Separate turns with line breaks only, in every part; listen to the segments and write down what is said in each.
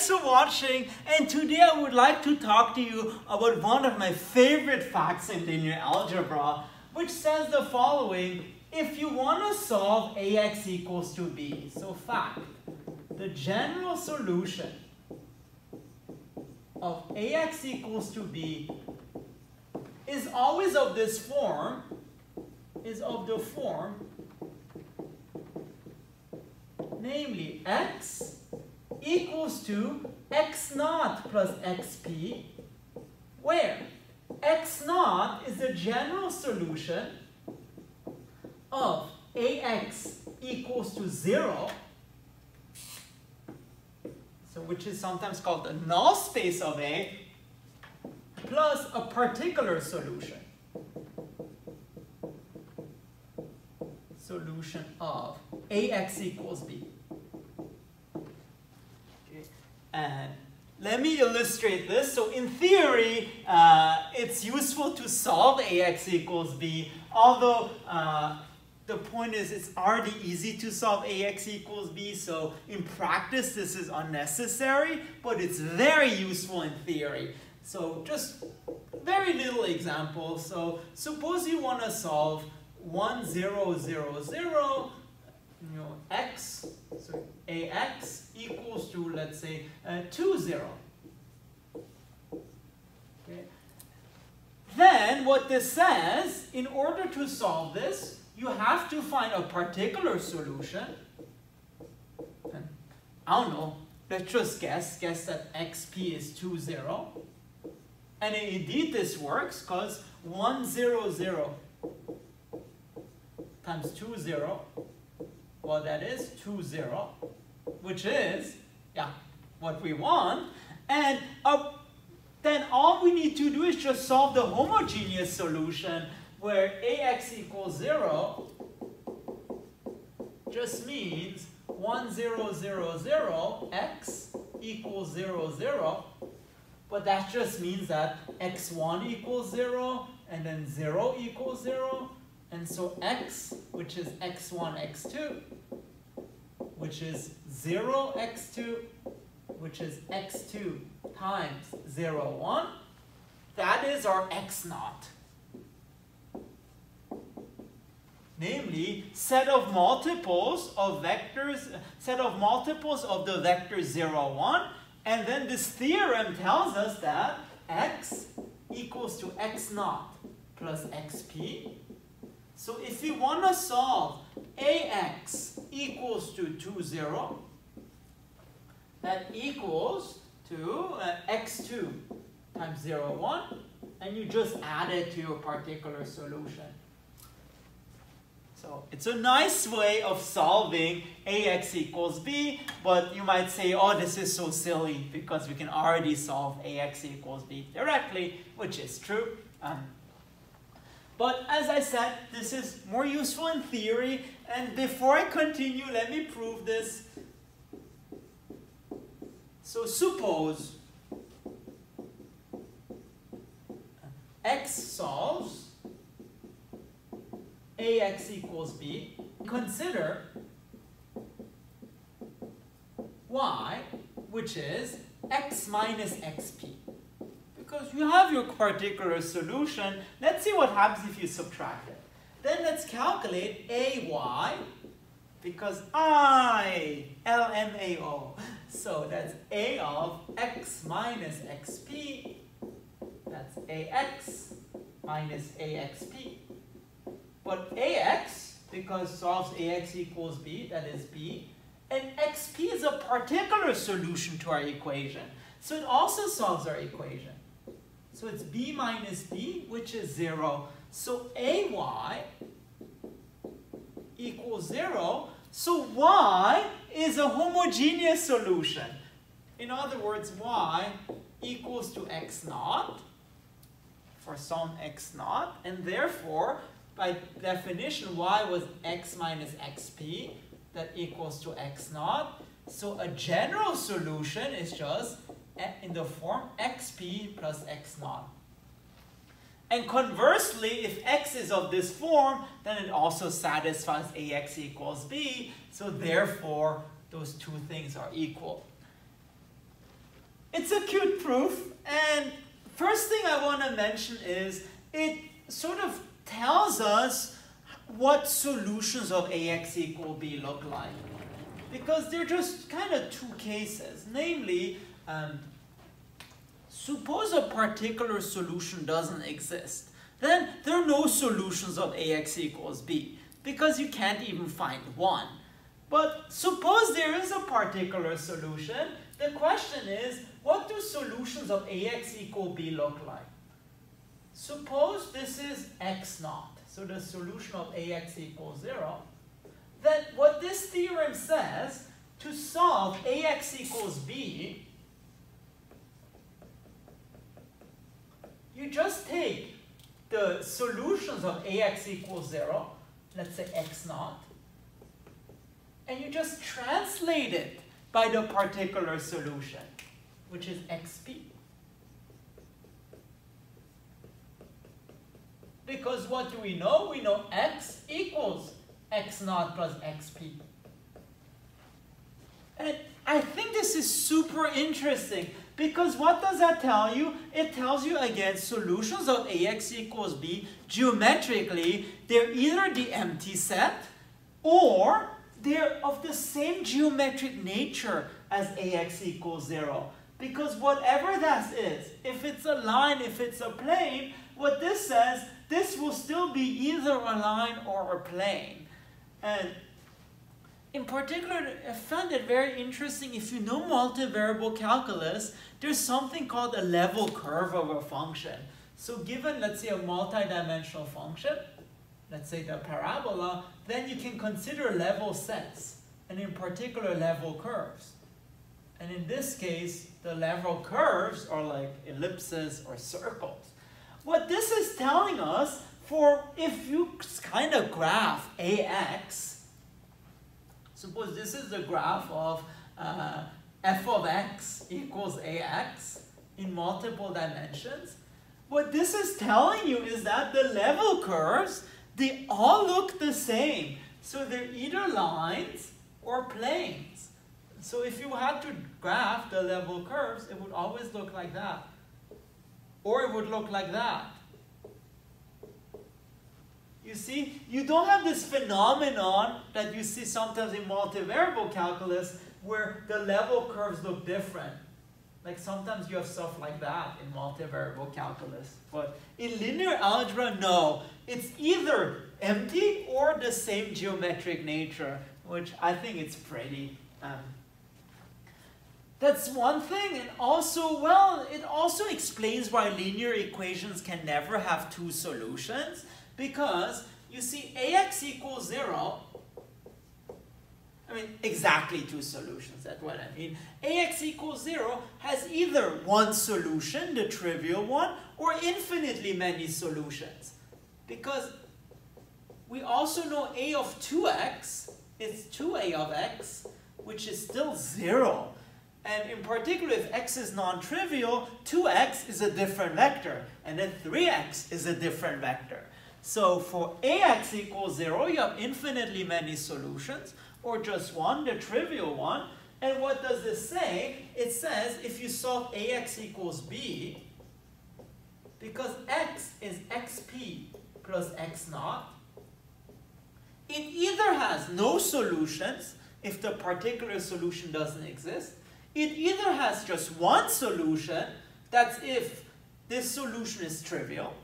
thanks for watching. And today I would like to talk to you about one of my favorite facts in linear algebra, which says the following. If you want to solve ax equals to b, so fact, the general solution of ax equals to b is always of this form, is of the form, namely x equals to x naught plus xp, where x naught is the general solution of ax equals to 0, so which is sometimes called the null space of A, plus a particular solution. Solution of ax equals b. Okay. And let me illustrate this. So in theory, uh, it's useful to solve ax equals b, although uh, the point is it's already easy to solve ax equals b, so in practice this is unnecessary, but it's very useful in theory. So just very little example. So suppose you want to solve 1, 0, 0, 0, you know, x, so ax equals to, let's say, uh, 2, 0. Okay. Then what this says, in order to solve this, you have to find a particular solution. And I don't know, let's just guess, guess that xp is 2, 0. And indeed this works because 1, 0, 0 times 2, 0, well that is 2, 0, which is, yeah, what we want. And uh, then all we need to do is just solve the homogeneous solution where ax equals 0 just means 1, 0, 0, 0, x equals 0, 0. But that just means that x1 equals 0, and then 0 equals 0. And so x, which is x1, x2, which is 0, x2, which is x2 times 0, 1, that is our x naught. namely set of multiples of vectors, set of multiples of the vector 0, 1, and then this theorem tells us that x equals to x naught plus xp. So if we want to solve ax equals to 2, 0, that equals to uh, x2 times 0, 1, and you just add it to your particular solution. So it's a nice way of solving ax equals b, but you might say, oh, this is so silly because we can already solve ax equals b directly, which is true. Um, but as I said, this is more useful in theory. And before I continue, let me prove this. So suppose x solves ax equals b, consider y, which is x minus xp. Because you have your particular solution, let's see what happens if you subtract it. Then let's calculate ay, because I, LMAO. So that's a of x minus xp, that's ax minus axp. But ax, because solves ax equals b, that is b, and xp is a particular solution to our equation. So it also solves our equation. So it's b minus b, which is 0. So ay equals 0. So y is a homogeneous solution. In other words, y equals to x naught for some x naught, and therefore by definition, y was x minus xp, that equals to x naught. So a general solution is just in the form xp plus x naught. And conversely, if x is of this form, then it also satisfies ax equals b. So therefore, those two things are equal. it's a cute proof, and first thing I want to mention is it sort of tells us what solutions of ax equal b look like. Because they're just kind of two cases. Namely, um, suppose a particular solution doesn't exist. Then there are no solutions of ax equals b because you can't even find one. But suppose there is a particular solution, the question is, what do solutions of ax equal b look like? Suppose this is x naught, so the solution of ax equals 0. Then what this theorem says, to solve ax equals b, you just take the solutions of ax equals 0, let's say x naught, and you just translate it by the particular solution, which is xp. Because what do we know? We know x equals x naught plus xp. And I think this is super interesting because what does that tell you? It tells you again solutions of ax equals b geometrically, they're either the empty set or they're of the same geometric nature as ax equals 0. Because whatever that is, if it's a line, if it's a plane, what this says, this will still be either a line or a plane. And in particular, I found it very interesting. If you know multivariable calculus, there's something called a level curve of a function. So given, let's say, a multidimensional function, let's say the parabola, then you can consider level sets, and in particular level curves. And in this case, the level curves are like ellipses or circles. What this is telling us, for if you kind of graph AX, suppose this is the graph of uh, f of x equals AX in multiple dimensions, what this is telling you is that the level curves they all look the same. So they're either lines or planes. So if you had to graph the level curves, it would always look like that. Or it would look like that. You see, you don't have this phenomenon that you see sometimes in multivariable calculus where the level curves look different. Like sometimes you have stuff like that in multivariable calculus. But in linear algebra, no. It's either empty or the same geometric nature, which I think it's pretty. Um, that's one thing. And also, well, it also explains why linear equations can never have two solutions. Because, you see, ax equals 0 I mean, exactly two solutions, that's what I mean. AX equals zero has either one solution, the trivial one, or infinitely many solutions. Because we also know A of 2x is 2A of x, which is still zero. And in particular, if x is non-trivial, 2x is a different vector, and then 3x is a different vector. So for ax equals 0, you have infinitely many solutions or just one, the trivial one. And what does this say? It says if you solve ax equals b, because x is xp plus x naught, it either has no solutions if the particular solution doesn't exist, it either has just one solution, that's if this solution is trivial,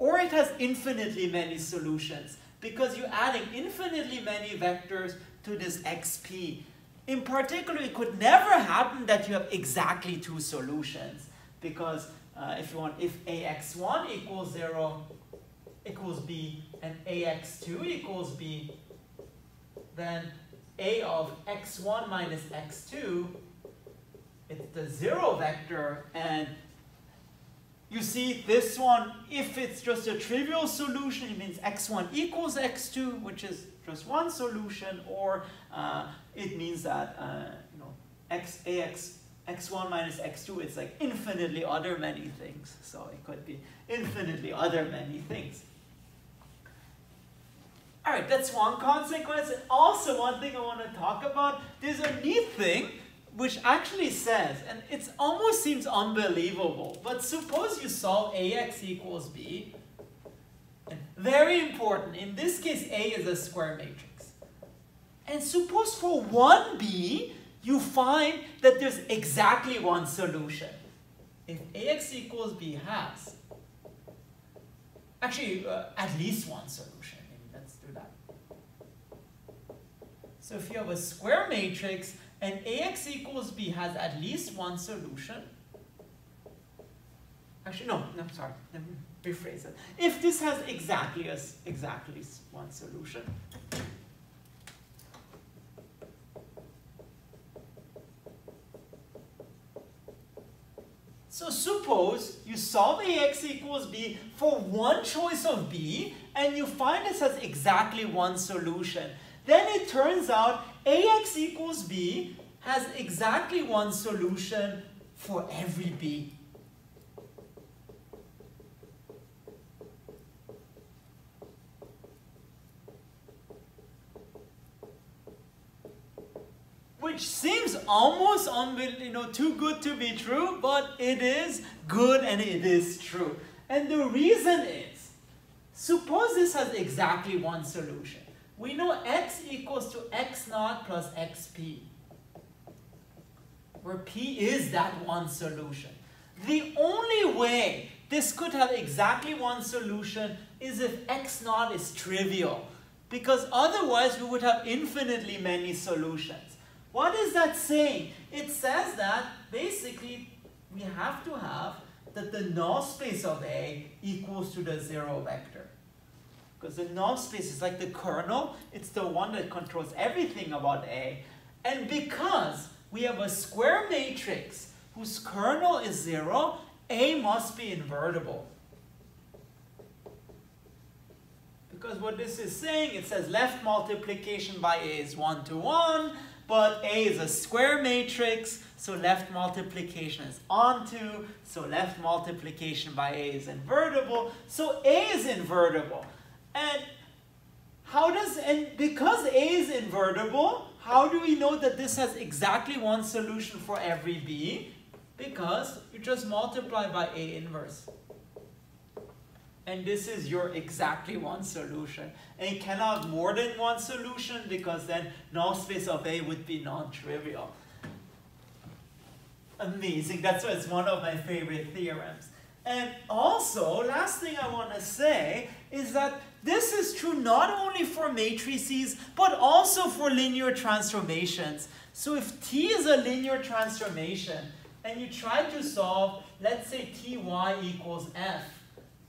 or it has infinitely many solutions because you're adding infinitely many vectors to this xp. In particular, it could never happen that you have exactly two solutions because uh, if you want, if ax1 equals 0 equals b and ax2 equals b, then a of x1 minus x2, it's the zero vector and you see this one, if it's just a trivial solution, it means x1 equals x2, which is just one solution, or uh, it means that uh, you know x ax x1 minus x2 it's like infinitely other many things. So it could be infinitely other many things. All right, that's one consequence. And also one thing I want to talk about, there's a neat thing which actually says, and it almost seems unbelievable, but suppose you solve ax equals b, very important, in this case a is a square matrix. And suppose for 1b, you find that there's exactly one solution. If ax equals b has, actually uh, at least one solution, maybe let's do that. So if you have a square matrix and ax equals b has at least one solution, actually no, no, I'm sorry, let me rephrase it. If this has exactly as exactly one solution, So suppose you solve ax equals b for one choice of b, and you find this has exactly one solution. Then it turns out ax equals b has exactly one solution for every b. which seems almost you know too good to be true, but it is good and it is true. And the reason is, suppose this has exactly one solution. We know x equals to x naught plus xp, where p is that one solution. The only way this could have exactly one solution is if x naught is trivial, because otherwise we would have infinitely many solutions. What is that saying? It says that basically we have to have that the null space of A equals to the zero vector. Because the null space is like the kernel, it's the one that controls everything about A. And because we have a square matrix whose kernel is zero, A must be invertible. Because what this is saying, it says left multiplication by A is 1 to 1, but A is a square matrix, so left multiplication is onto, so left multiplication by A is invertible, so A is invertible. And how does, and because A is invertible, how do we know that this has exactly one solution for every B? Because you just multiply by A inverse and this is your exactly one solution. And it cannot have more than one solution because then null space of A would be non-trivial. Amazing, that's why it's one of my favorite theorems. And also, last thing I want to say is that this is true not only for matrices, but also for linear transformations. So if T is a linear transformation, and you try to solve, let's say Ty equals F,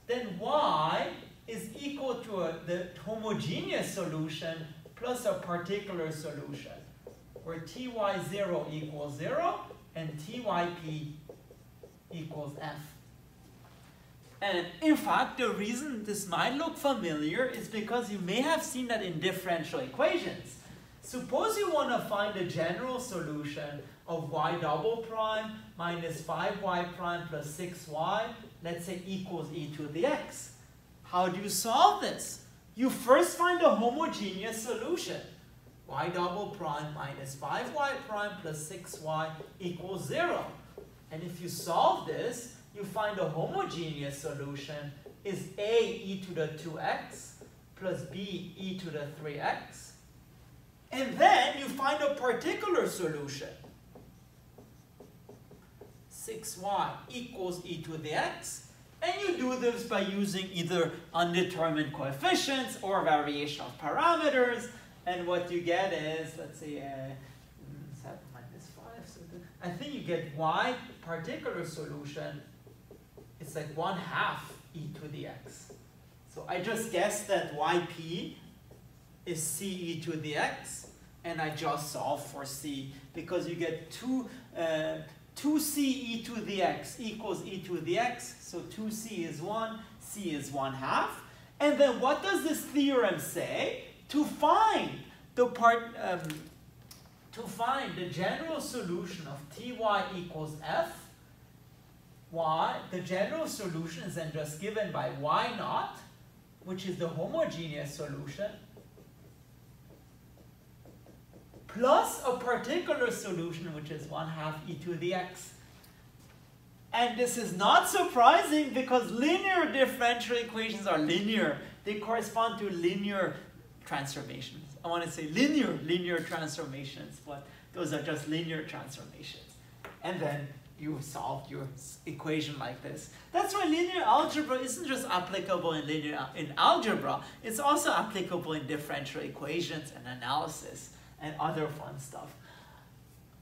then y is equal to a, the homogeneous solution plus a particular solution, where ty0 equals 0 and typ equals f. And in fact, the reason this might look familiar is because you may have seen that in differential equations. Suppose you want to find the general solution of y double prime minus 5y prime plus 6y, let's say equals e to the x. How do you solve this? You first find a homogeneous solution. y double prime minus 5y prime plus 6y equals 0. And if you solve this, you find a homogeneous solution is a e to the 2x plus b e to the 3x. And then you find a particular solution. 6y equals e to the x. And you do this by using either undetermined coefficients or variation of parameters. And what you get is, let's say, uh, 7 minus 5. So I think you get y particular solution. It's like 1 half e to the x. So I just guessed that yp is c e to the x. And I just solve for c because you get two uh, 2c e to the x equals e to the x. So 2c is 1, c is 1 half. And then what does this theorem say? To find the part, um, to find the general solution of ty equals f, y, the general solution is then just given by y naught, which is the homogeneous solution, plus a particular solution, which is 1 half e to the x. And this is not surprising because linear differential equations are linear. They correspond to linear transformations. I want to say linear, linear transformations, but those are just linear transformations. And then you solved your equation like this. That's why linear algebra isn't just applicable in linear in algebra, it's also applicable in differential equations and analysis and other fun stuff.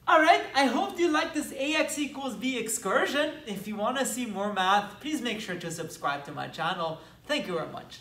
Alright, I hope you like this AX equals B excursion. If you want to see more math, please make sure to subscribe to my channel. Thank you very much.